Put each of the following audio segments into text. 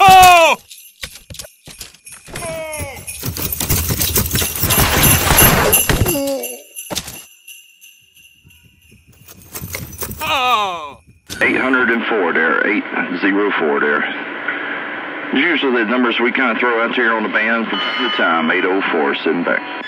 Oh! Oh! 804 there, 804 there. Usually the numbers we kind of throw out here on the band from time, 804 sitting back.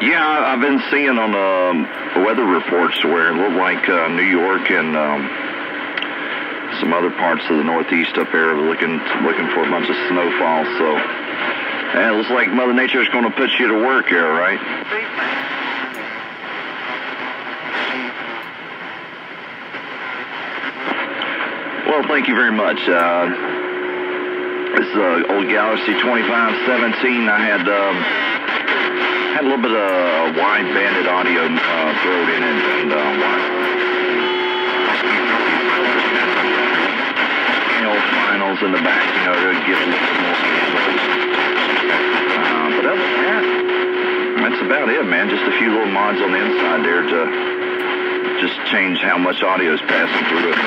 Yeah, I've been seeing on um, weather reports where it looked like uh, New York and um, some other parts of the Northeast up there are looking looking for a bunch of snowfall. So yeah, it looks like Mother Nature's going to put you to work here, right? Well, thank you very much. Uh, this is uh, old Galaxy 2517. I had um, had a little bit of wide banded audio uh, thrown in and, and uh, wide finals in the back, you know, to give a little more. Uh, but other than that, that's about it, man. Just a few little mods on the inside there to just change how much audio is passing through it.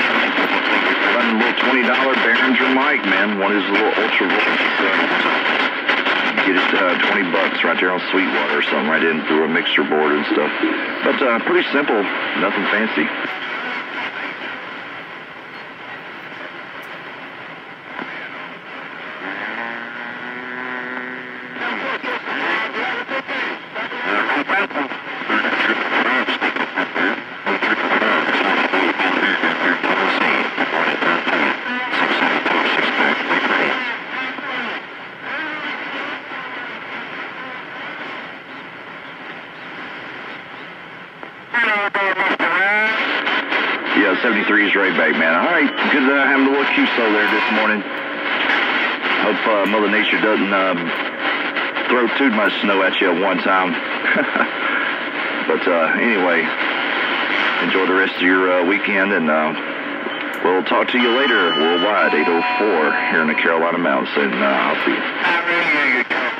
Running a little twenty dollar Behringer mic, man. One is a little ultra voice. Uh, get it uh, twenty bucks right there on Sweetwater or something, right in through a mixer board and stuff. But uh, pretty simple, nothing fancy. Yeah, 73 is right back, man. All right, good uh, having a little QSO there this morning. Hope uh, Mother Nature doesn't um, throw too much snow at you at one time. but uh, anyway, enjoy the rest of your uh, weekend, and uh, we'll talk to you later worldwide, 804 here in the Carolina Mountains, and uh, I'll see you.